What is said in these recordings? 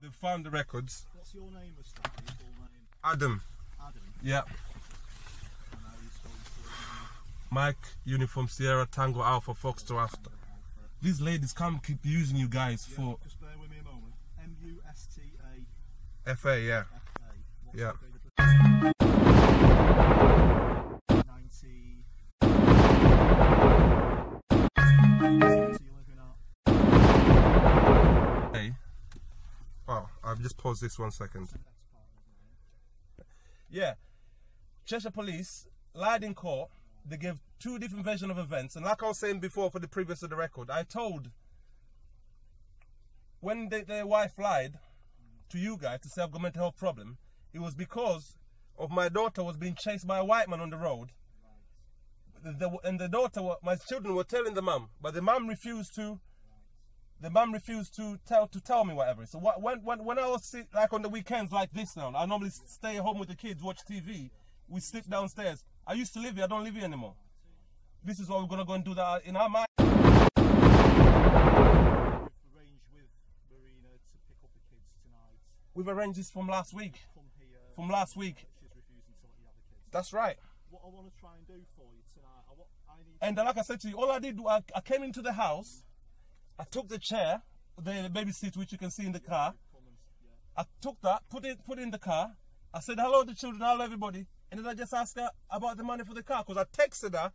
They found the records. What's your name, Mustafa? Your name? Adam. Adam. Yeah. And how you spell your surname? Mike, Uniform Sierra, Tango Alpha, Foxtrot Alpha. These ladies can't keep using you guys Yeah, for just bear with me a moment. M U S T A FA, yeah. F A. Yeah. I'll just pause this one second. Yeah. Cheshire Police lied in court. They gave two different versions of events. And like I was saying before for the previous of the record, I told when they, their wife lied to you guys to say I've got mental health problem, it was because of my daughter was being chased by a white man on the road. The, the- and the daughter, my children were telling the mum, but the mum refused to. The mum refused to tell to tell me whatever. So what, when when when I was sit, like on the weekends like this now, I normally stay home with the kids, watch TV. We sleep downstairs. I used to live here. I don't live here anymore. This is what we're gonna go and do that in our mind. We've arranged with Marina to pick up the kids tonight. We've arranged this from last week. Come here. From last week. She's refusing to let you have kids. That's right. What I want to try and do for you tonight, I, I need And uh, like I said to you, all I did, I, I came into the house. I took the chair, the baby seat, which you can see in the car. come and, yeah. I took that, put it, put it in the car. I said hello to the children, hello everybody, and then I just asked her about the money for the car because I texted her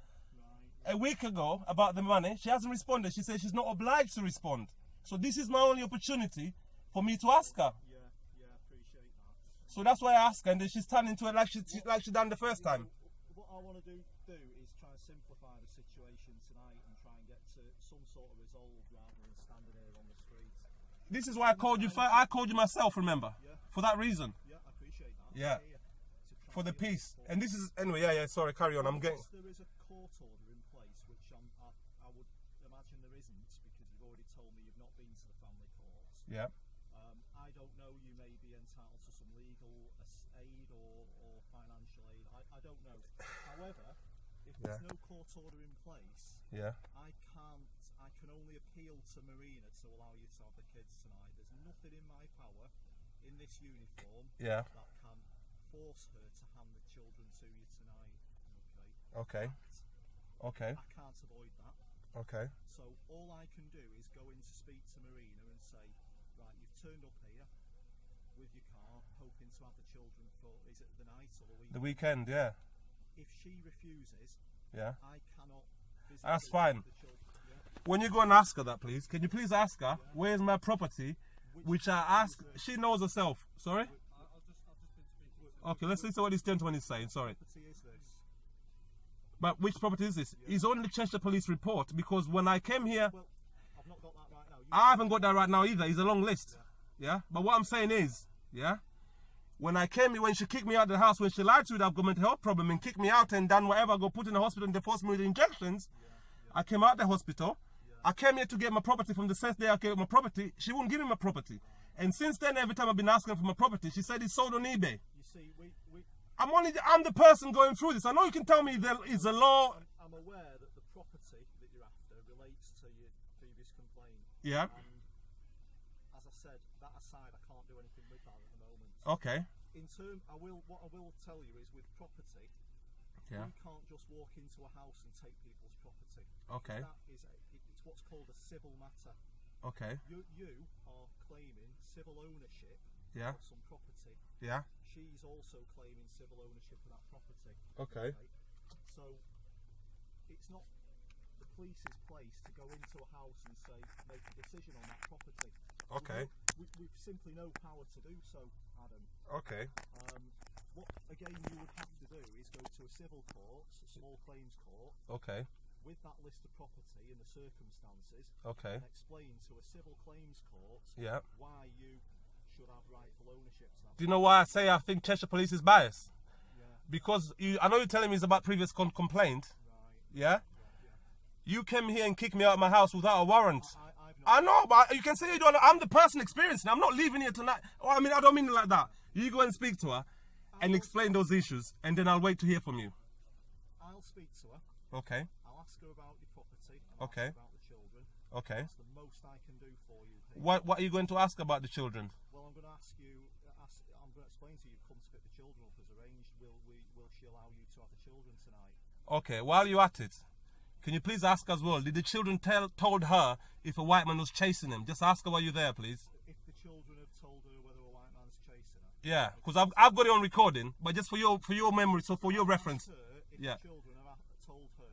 a week ago about the money. She hasn't responded. She said she's not obliged to respond. So this is my only opportunity for me to ask her. Yeah, yeah, appreciate that. So that's why I asked her, and then she's turning into it like she like she done the first time. What I want to do, do is try and simplify the situation tonight and try and get to some sort of rather than standing here on the street. This is why I called you. I called you myself. Remember, Yeah. for that reason, Yeah, I appreciate that. Yeah. For the peace. And this is anyway. Yeah, yeah. Sorry, carry on. I'm getting. There is a court order in place, which I'm, I, I would imagine there isn't, because you've already told me you've not been to the family courts. Yeah. Um, I don't know, you may be entitled to some legal aid or, or financial aid. I, I don't know. However, if there's no court order in place, Yeah. I can't, I can only appeal to Marina to allow you to have the kids tonight. There's nothing in my power in this uniform Yeah. that can force her to hand the children to you tonight. Okay. Okay? Okay. I can't avoid that. Okay. So all I can do is go in to speak to Marina and say, right, you've turned up here with your car, hoping to have the children for is it the night or the weekend? The weekend. Yeah. If she refuses, Yeah. I cannot. That's fine. The. When you go and ask her that, please, can you please ask her where's my property, which I asked. She knows herself. Sorry. I, Okay. Let's listen to what this gentleman is saying. Sorry. But which property is this? It's on the Chester Police report because when I came here. I haven't got that right now either. It's a long list. Yeah. But what I'm saying is, yeah, when I came here, when she kicked me out of the house, when she lied to me that I've got mental health problem and kicked me out and done whatever, got put in the hospital and they forced me with injections, I came out the hospital. I came here to get my property from the first day I get my property. She wouldn't give me my property. And since then, every time I've been asking for my property, she said it's sold on eBay. You see, we, we, I'm only the, I'm the person going through this. I know you can tell me there is a law. I'm, I'm aware that the property that you're after relates to your previous complaint. Yeah. And as I said, that aside, I can't do anything with that at the moment. Okay. In term, I will. What I will tell you is, with property, Yeah. we can't just walk into a house and take people's property. Okay. That is, a, it's what's called a civil matter. Okay. You, you are claiming civil ownership Yeah. of some property. Yeah. She's also claiming civil ownership of that property. Okay. So it's not the police's place to go into a house and say make a decision on that property. Okay. We, we've simply no power to do so, Adam. Okay. Um, what again you would have to do is go to a civil court, a small claims court, Okay. With that list of property and the circumstances, Okay. and explain to a civil claims court Yeah. why you should have rightful ownership. Do you know why I say I think Cheshire Police is biased? Yeah, Because you, I know you're telling me it's about previous con- complaint. right. Yeah. Yeah. You came here and kicked me out of my house without a warrant. I, I've. I know, but you can say you don't. I'm the person experiencing. it. I'm not leaving here tonight. Oh, I mean, I don't mean it like that. You go and speak to her and explain those issues, and then I'll wait to hear from you. I'll speak to her. Okay. Ask her about your property. Okay. About the children. Okay. That's the most I can do for you. Here. What What are you going to ask about the children? Well, I'm going to ask you. Uh, ask, I'm going to explain to you. You've come to pick the children up as arranged. Will we? Will she allow you to have the children tonight? Okay, while you're at it, can you please ask as well? Did the children tell told her if a white man was chasing them? Just ask her while you're there, please. If the children have told her whether a white man's chasing her. Yeah, because I've, I've got it on recording, but just for your for your memory, so for your reference. Ask her if Yeah. the children have a- told her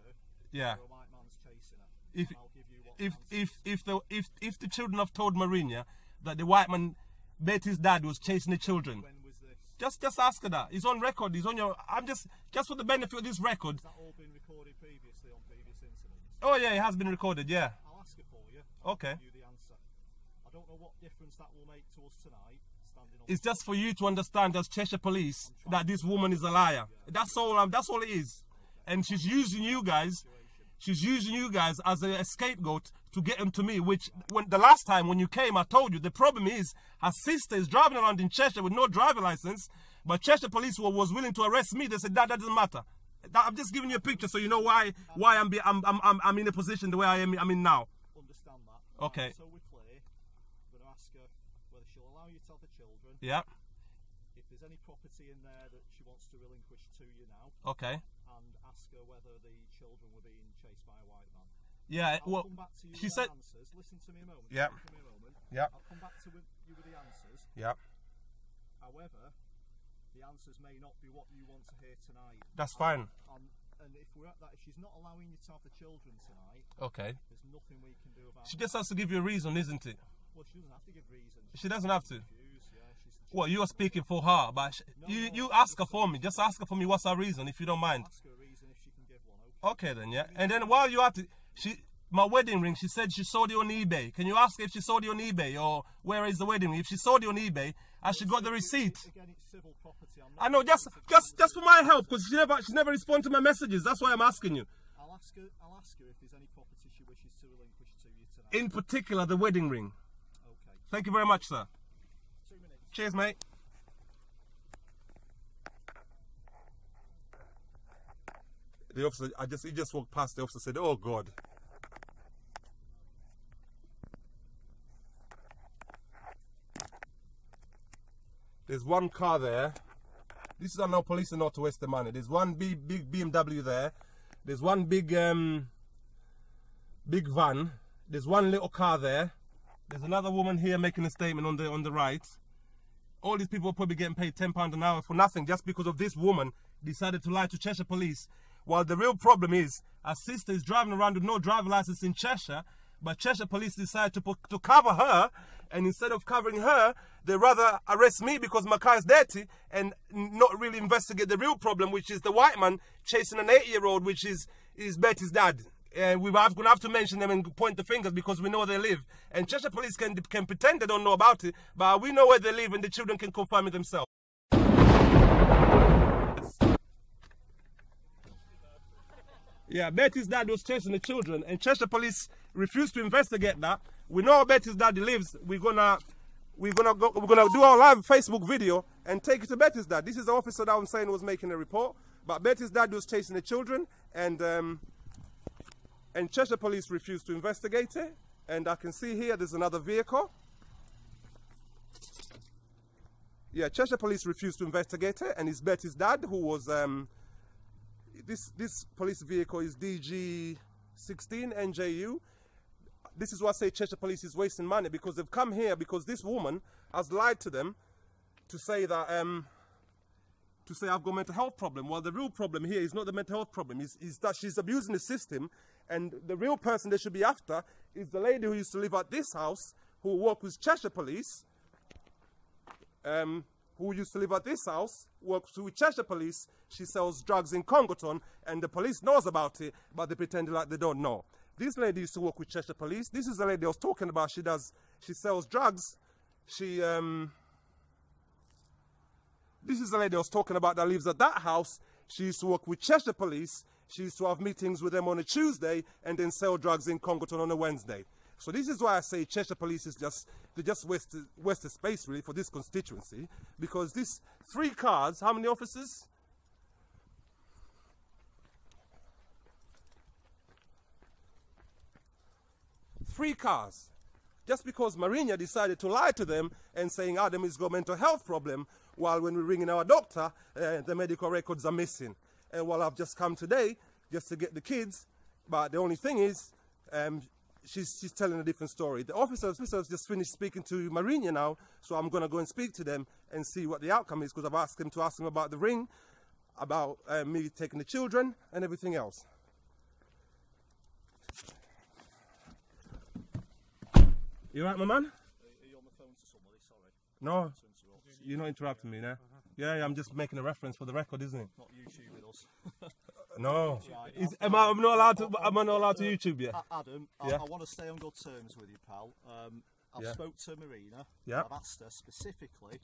Yeah. a white man's chasing her. If I'll give you what if the if if the if if the children have told Marina that the white man Betty's dad was chasing the children, When was this? just just ask her that. It's on record. It's on your. I'm just just for the benefit of this record. Has that all been recorded previously on previous incidents? Oh yeah, it has been recorded. Yeah. I'll ask her for you. I'll Okay. Give you the answer. I don't know what difference that will make to us tonight. It's just for you to understand as Cheshire Police that this woman is a liar. That's all. Um, that's all it is. And she's using you guys. She's using you guys as a scapegoat to get him to me. Which when the last time when you came, I told you the problem is her sister is driving around in Cheshire with no driver license, but Cheshire Police were, was willing to arrest me. They said that that doesn't matter. That, I'm just giving you a picture so you know why why I'm, be, I'm, I'm I'm I'm in a position the way I am I'm in now. understand that. Okay. Right, so we're clear. I'm going to ask her whether she'll allow you to have the children. Yeah. If there's any property in there that she wants to relinquish to you now, Okay. and ask her whether the children were being chased by a white man. Yeah. I'll Well, come back to you she with said. answers. Listen to me a moment. Yeah. Listen to me a moment. Yeah. I'll come back to you with the answers. Yeah. However, the answers may not be what you want to hear tonight. That's fine. Um, and if we're at that, if she's not allowing you to have the children tonight, Okay. there's nothing we can do about it. She just has to give you a reason, isn't it? Well, she doesn't have to give reasons. She doesn't have to. Refuse, yeah, Well, you are speaking for her, but sh you you ask her for me. Just ask her for me what's her reason, if you don't mind. Ask her a reason if she can give one. Okay. Okay then, yeah. And then while you're at it, she my wedding ring. She said she sold it on eBay. Can you ask her if she sold it on eBay or where is the wedding ring? If she sold it on eBay, has she got the receipt? Again, it's civil property. I'm not I know, just just just for my help, because she never she never responded to my messages. That's why I'm asking you. I'll ask her. I'll ask her if there's any property she wishes to relinquish to you tonight. In particular, the wedding ring. Thank you very much, sir. Cheers, mate. The officer, I just, he just walked past. The officer said, "Oh God." There's one car there. This is no police and not to waste the money. There's one big, big BMW there. There's one big, um, big van. There's one little car there. There's another woman here making a statement on the on the right all these people are probably getting paid ten pounds an hour for nothing just because of this woman decided to lie to Cheshire Police. While the real problem is her sister is driving around with no driver license in Cheshire, but Cheshire Police decided to to cover her, and instead of covering her, they rather arrest me because my car is dirty and not really investigate the real problem, which is the white man chasing an eight-year-old, which is is Betty's dad. And we're going to have to mention them and point the fingers because we know where they live. And Cheshire Police can, can pretend they don't know about it, but we know where they live and the children can confirm it themselves. Yeah, Betty's dad was chasing the children, and Cheshire Police refused to investigate that. We know where Betty's dad lives. We're gonna, we're gonna go, we're gonna do our live Facebook video and take it to Betty's dad. This is the officer that I'm saying was making a report, but Betty's dad was chasing the children, and um, and Cheshire Police refused to investigate it. And I can see here there's another vehicle. Yeah, Cheshire Police refused to investigate it, and it's Betty's dad who was. Um, this this police vehicle is DG 16 NJU. This is why I say Cheshire Police is wasting money because they've come here because this woman has lied to them to say that um, to say I've got a mental health problem. Well, the real problem here is not the mental health problem. Is is that she's abusing the system, and the real person they should be after is the lady who used to live at this house, who worked with Cheshire Police, um, who used to live at this house, works with Cheshire Police. She sells drugs in Congleton, and the police knows about it, but they pretend like they don't know. This lady used to work with Cheshire Police. This is the lady I was talking about. She does, she sells drugs. She, um, this is the lady I was talking about that lives at that house. She used to work with Cheshire Police. She used to have meetings with them on a Tuesday and then sell drugs in Congleton on a Wednesday. So this is why I say Cheshire Police is just they just wasted wasted space really for this constituency because these three cars, how many officers? Three cars. Just because Marina decided to lie to them and saying Adam has got a mental health problem, while when we're ringing our doctor, uh, the medical records are missing. And while I've just come today just to get the kids, but the only thing is, um, she's, she's telling a different story. The officers, officers just finished speaking to Marina now, so I'm going to go and speak to them and see what the outcome is because I've asked them to ask them about the ring, about uh, me taking the children, and everything else. You right, my man? Are, are you on the phone to somebody? Sorry. No, you're not interrupting me now. Yeah, yeah, I'm just making a reference for the record, isn't it? Not YouTube with us. No. Right, Is, am I, I'm not allowed to. Am I not allowed to YouTube yet? Adam, I, I want to stay on good terms with you, pal. Um, I've Yeah. spoke to Marina. Yeah. I've asked her specifically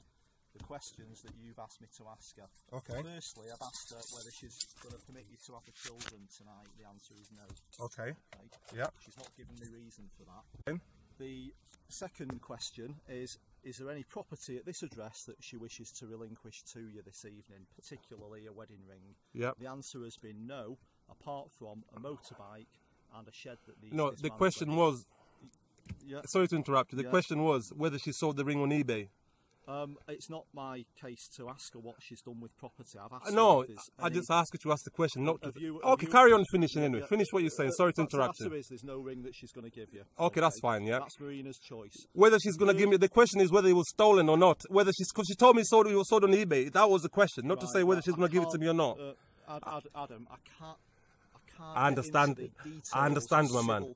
the questions that you've asked me to ask her. Okay. Firstly, I've asked her whether she's going to permit you to have the children tonight. The answer is no. Okay. Okay. Yeah. She's not given me reason for that. Okay. The second question is Is there any property at this address that she wishes to relinquish to you this evening, particularly a wedding ring? Yeah. The answer has been no, apart from a motorbike and a shed that needs No, the question was. Yeah, Sorry to interrupt you. The Yeah. question was whether she sold the ring on eBay. Um, it's not my case to ask her what she's done with property. I've asked No, if there's I just asked her to ask the question, not to. You- okay, you- carry on finishing anyway. Yeah. Finish what you're saying. Uh, Sorry to fact of the interrupt you. is there's no ring that she's going to give you. Okay, that's fine, yeah. That's Marina's choice. Whether she's gonna give me the question is whether it was stolen or not. Whether she's because she told me sold it was sold on eBay. That was the question, not to say whether she's gonna give it to me or not. Uh, Ad, Ad, Adam, I can't. I can't. I understand. Get into the I understand, my man.